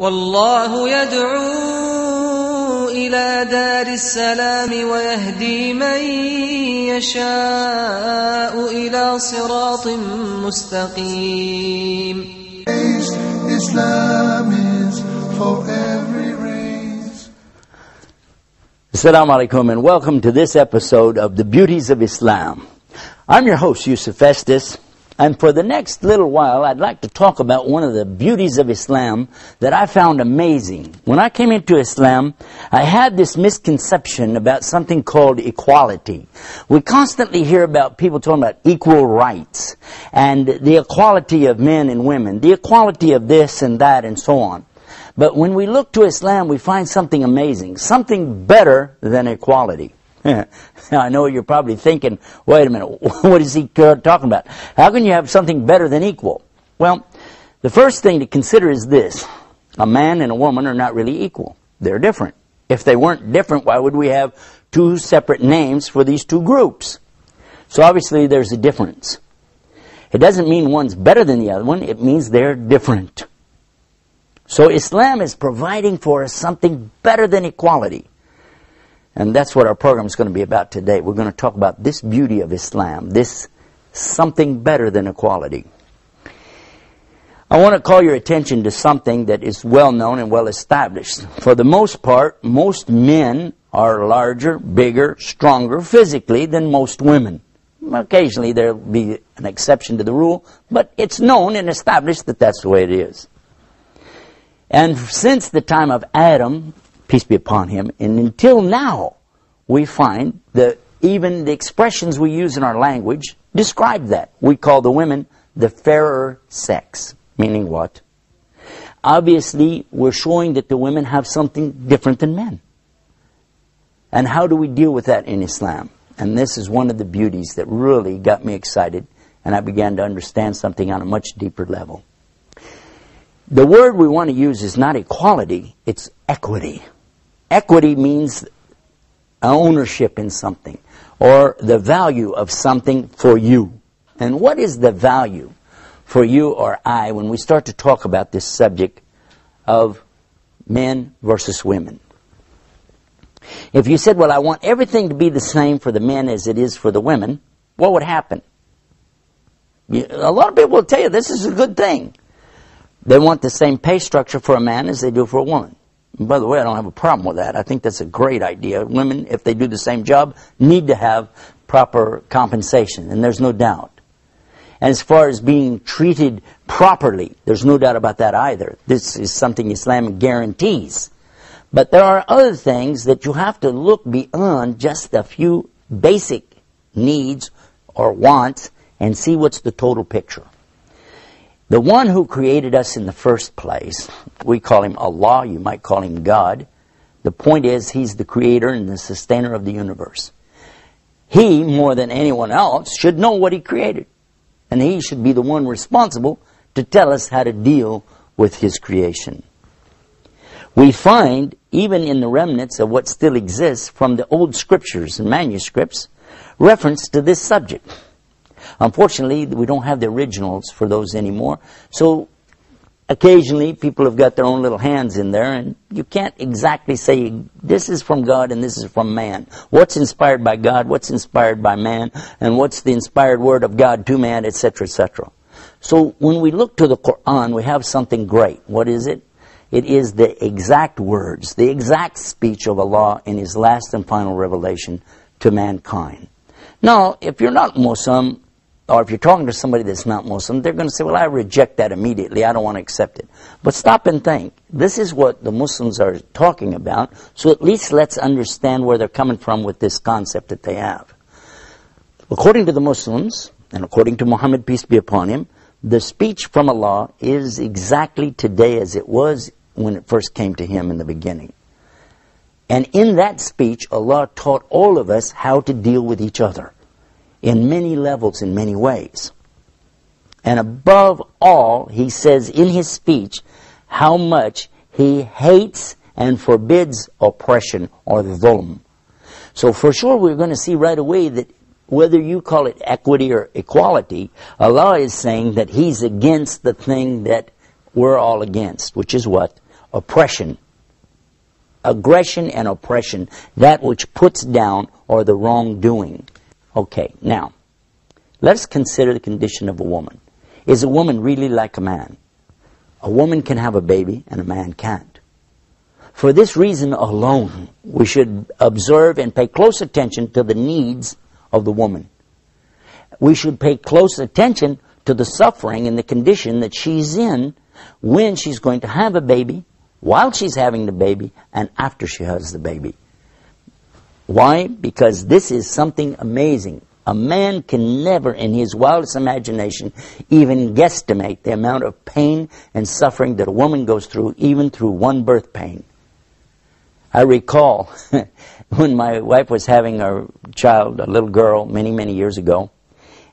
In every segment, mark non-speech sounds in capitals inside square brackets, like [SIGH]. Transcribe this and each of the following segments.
والله يدعو إلى دار السلام ويهدي من يشاء إلى صراط مستقيم Islam is for every race. Assalamu alaikum and welcome to this episode of The Beauties of Islam. I'm your host, Yusuf Estes, and for the next little while I'd like to talk about one of the beauties of Islam that I found amazing. When I came into Islam, I had this misconception about something called equality. We constantly hear about people talking about equal rights and the equality of men and women, the equality of this and that and so on. But when we look to Islam, we find something amazing, something better than equality. [LAUGHS] I know you're probably thinking, wait a minute, [LAUGHS] what is he talking about? How can you have something better than equal? Well, the first thing to consider is this. A man and a woman are not really equal. They're different. If they weren't different, why would we have two separate names for these two groups? So obviously there's a difference. It doesn't mean one's better than the other one, it means they're different. So Islam is providing for us something better than equality. And that's what our program is going to be about today. We're going to talk about this beauty of Islam, this something better than equality. I want to call your attention to something that is well known and well established. For the most part, most men are larger, bigger, stronger physically than most women. Occasionally there'll be an exception to the rule, but it's known and established that that's the way it is. And since the time of Adam, peace be upon him, and until now, we find that even the expressions we use in our language describe that. We call the women the fairer sex. Meaning what? Obviously, we're showing that the women have something different than men. And how do we deal with that in Islam? And this is one of the beauties that really got me excited, and I began to understand something on a much deeper level. The word we want to use is not equality, it's equity. Equity means ownership in something or the value of something for you. And what is the value for you or I when we start to talk about this subject of men versus women? If you said, well, I want everything to be the same for the men as it is for the women, what would happen? A lot of people will tell you this is a good thing. They want the same pay structure for a man as they do for a woman. By the way, I don't have a problem with that. I think that's a great idea. Women, if they do the same job, need to have proper compensation, and there's no doubt. And as far as being treated properly, there's no doubt about that either. This is something Islam guarantees. But there are other things that you have to look beyond just a few basic needs or wants and see what's the total picture. The one who created us in the first place, we call him Allah, you might call him God. The point is, he's the creator and the sustainer of the universe. He, more than anyone else, should know what he created. And he should be the one responsible to tell us how to deal with his creation. We find, even in the remnants of what still exists from the old scriptures and manuscripts, reference to this subject. Unfortunately, we don't have the originals for those anymore. So occasionally people have got their own little hands in there and you can't exactly say this is from God and this is from man. What's inspired by God, what's inspired by man, and what's the inspired word of God to man, etc., etc. So when we look to the Quran, we have something great. What is it? It is the exact words, the exact speech of Allah in His last and final revelation to mankind. Now, if you're not Muslim, or if you're talking to somebody that's not Muslim, they're going to say, well, I reject that immediately. I don't want to accept it. But stop and think. This is what the Muslims are talking about, so at least let's understand where they're coming from with this concept that they have. According to the Muslims, and according to Muhammad, peace be upon him, the speech from Allah is exactly today as it was when it first came to him in the beginning. And in that speech, Allah taught all of us how to deal with each other in many levels, in many ways. And above all, he says in his speech how much he hates and forbids oppression or the dhulm. So for sure we're going to see right away that whether you call it equity or equality, Allah is saying that He's against the thing that we're all against, which is what? oppression. Aggression and oppression, that which puts down or the wrongdoing. Okay, now, let's consider the condition of a woman. Is a woman really like a man? A woman can have a baby and a man can't. For this reason alone, we should observe and pay close attention to the needs of the woman. We should pay close attention to the suffering and the condition that she's in when she's going to have a baby, while she's having the baby, and after she has the baby. Why? Because this is something amazing. A man can never, in his wildest imagination, even guesstimate the amount of pain and suffering that a woman goes through, even through one birth pain. I recall [LAUGHS] when my wife was having a child, a little girl, many, many years ago,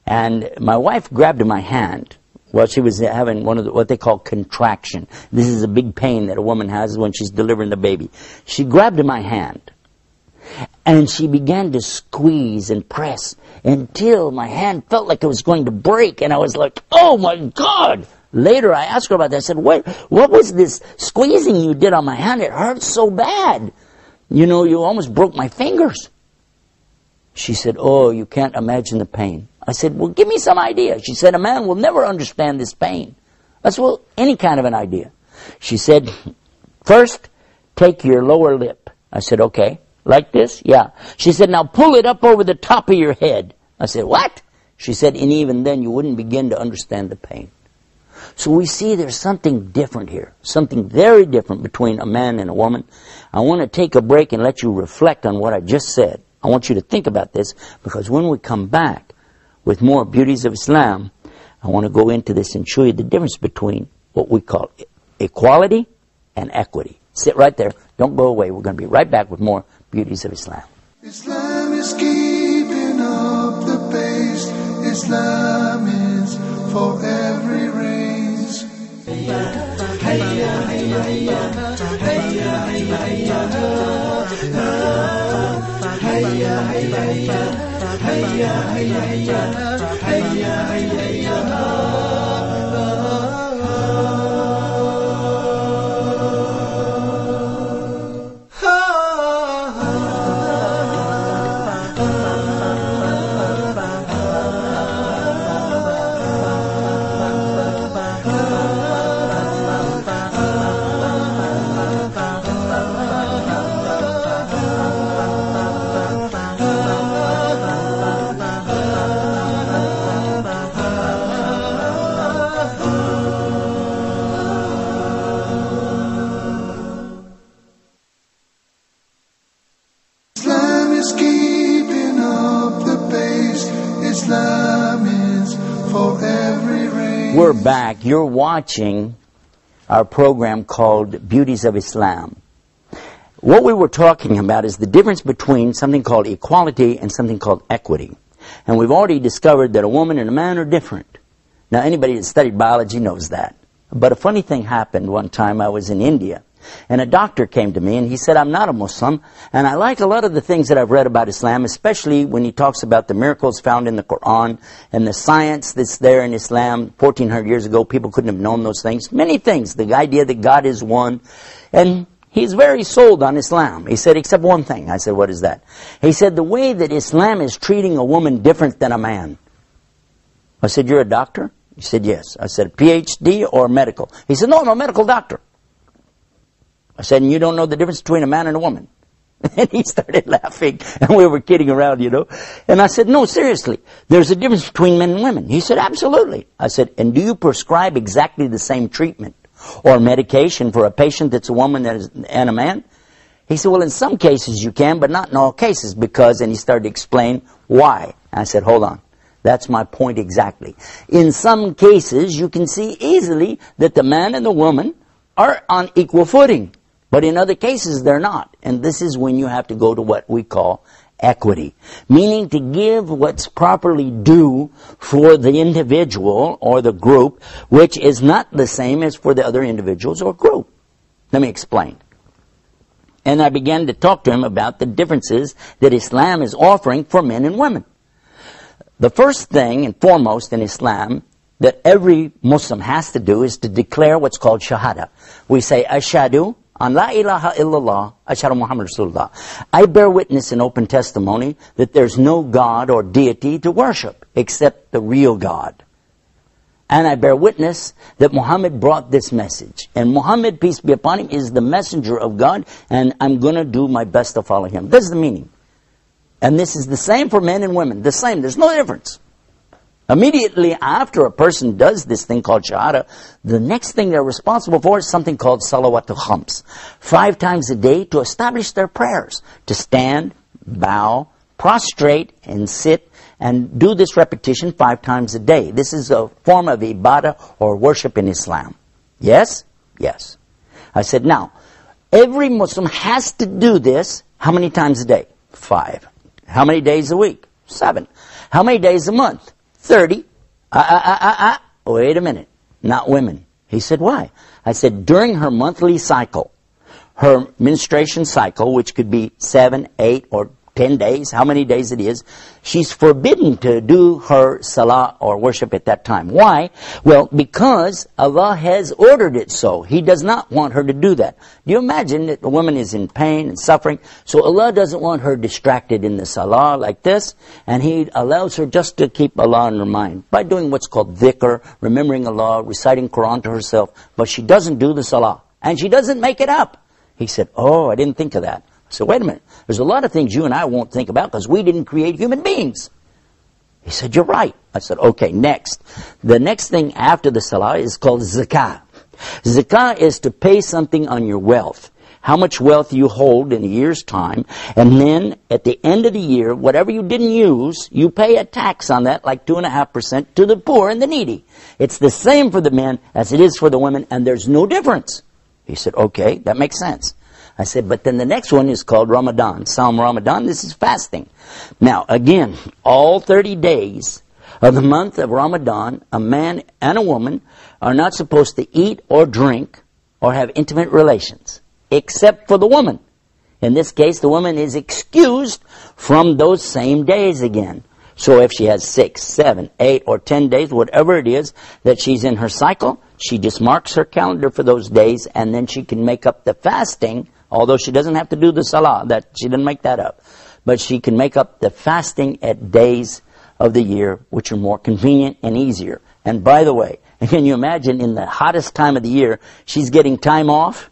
and my wife grabbed my hand while she was having one of the, what they call contraction. This is a big pain that a woman has when she's delivering the baby. She grabbed my hand and she began to squeeze and press until my hand felt like it was going to break and I was like, oh my God! Later I asked her about that. I said, what, what was this squeezing you did on my hand? It hurt so bad. You know, you almost broke my fingers. She said, oh, you can't imagine the pain. I said, well, give me some idea. She said, a man will never understand this pain. I said, well, any kind of an idea. She said, first, take your lower lip. I said, okay. Like this? Yeah. She said, now pull it up over the top of your head. I said, what? She said, and even then you wouldn't begin to understand the pain. So we see there's something different here, something very different between a man and a woman. I want to take a break and let you reflect on what I just said. I want you to think about this because when we come back with more beauties of Islam, I want to go into this and show you the difference between what we call equality and equity. Sit right there. Don't go away. We're going to be right back with more beauties of Islam. Islam is keeping up the pace. Islam is for every race. We're back. You're watching our program called Beauties of Islam. What we were talking about is the difference between something called equality and something called equity. And we've already discovered that a woman and a man are different. Now, anybody that studied biology knows that. But a funny thing happened one time. I was in India, and a doctor came to me and he said, I'm not a Muslim, and I like a lot of the things that I've read about Islam, especially when he talks about the miracles found in the Quran and the science that's there in Islam. 1400 years ago, people couldn't have known those things. Many things. The idea that God is one. And he's very sold on Islam. He said, except one thing. I said, what is that? He said, the way that Islam is treating a woman different than a man. I said, you're a doctor? He said, yes. I said, PhD or medical? He said, no, I'm a medical doctor. I said, and you don't know the difference between a man and a woman? [LAUGHS] And he started laughing, and we were kidding around, you know. And I said, no, seriously, there's a difference between men and women. He said, absolutely. I said, and do you prescribe exactly the same treatment or medication for a patient that's a woman and a man? He said, well, in some cases you can, but not in all cases, because, and he started to explain why. I said, hold on. That's my point exactly. In some cases, you can see easily that the man and the woman are on equal footing. But in other cases, they're not. And this is when you have to go to what we call equity. Meaning to give what's properly due for the individual or the group, which is not the same as for the other individuals or group. Let me explain. And I began to talk to him about the differences that Islam is offering for men and women. The first thing and foremost in Islam that every Muslim has to do is to declare what's called shahada. We say, Ashadu an la ilaha illallah, ashadu Muhammad Rasulullah. I bear witness in open testimony that there's no God or deity to worship except the real God. And I bear witness that Muhammad brought this message. And Muhammad, peace be upon him, is the messenger of God, and I'm going to do my best to follow him. This is the meaning. And this is the same for men and women. The same. There's no difference. Immediately after a person does this thing called shahada, the next thing they're responsible for is something called salawatul khams. Five times a day to establish their prayers. To stand, bow, prostrate, and sit, and do this repetition five times a day. This is a form of ibadah or worship in Islam. Yes? Yes. I said, now, every Muslim has to do this how many times a day? Five. How many days a week? Seven. How many days a month? 30. Ah, ah, ah, ah, ah. Wait a minute. Not women. He said, why? I said, during her monthly cycle, her menstruation cycle, which could be seven, eight, or 10 days, how many days it is, she's forbidden to do her salah or worship at that time. Why? Well, because Allah has ordered it so. He does not want her to do that. Do you imagine that the woman is in pain and suffering? So Allah doesn't want her distracted in the salah like this, and He allows her just to keep Allah in her mind by doing what's called dhikr, remembering Allah, reciting Quran to herself, but she doesn't do the salah. And she doesn't make it up. He said, Oh, I didn't think of that. So wait a minute. There's a lot of things you and I won't think about because we didn't create human beings. He said, you're right. I said, okay, next. The next thing after the salah is called zakah. Zakah is to pay something on your wealth. How much wealth you hold in a year's time, and then at the end of the year, whatever you didn't use, you pay a tax on that, like two and a half percent, to the poor and the needy. It's the same for the men as it is for the women, and there's no difference. He said, okay, that makes sense. I said, but then the next one is called Ramadan. Sawm Ramadan, this is fasting. Now, again, all 30 days of the month of Ramadan, a man and a woman are not supposed to eat or drink or have intimate relations, except for the woman. In this case, the woman is excused from those same days again. So if she has six, seven, eight, or ten days, whatever it is that she's in her cycle, she just marks her calendar for those days and then she can make up the fasting Although she doesn't have to do the salah, that she didn't make that up. But she can make up the fasting at days of the year which are more convenient and easier. And by the way, [LAUGHS] can you imagine in the hottest time of the year, she's getting time off,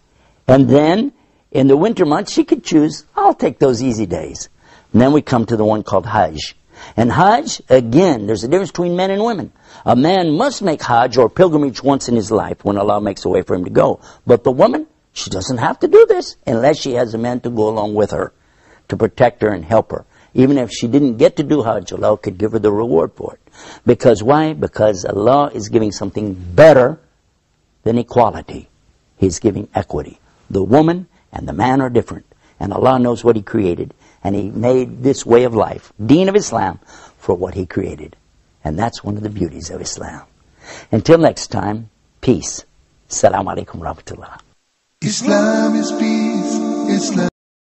and then in the winter months she could choose, I'll take those easy days. And then we come to the one called Hajj. And Hajj, again, there's a difference between men and women. A man must make Hajj or pilgrimage once in his life when Allah makes a way for him to go. But the woman, she doesn't have to do this unless she has a man to go along with her to protect her and help her. Even if she didn't get to do Hajj, Allah could give her the reward for it. Because why? Because Allah is giving something better than equality. He's giving equity. The woman and the man are different. And Allah knows what He created. And He made this way of life, Deen of Islam, for what He created. And that's one of the beauties of Islam. Until next time, peace. Assalamu alaikum rahmatullah. Islam is peace. Islam.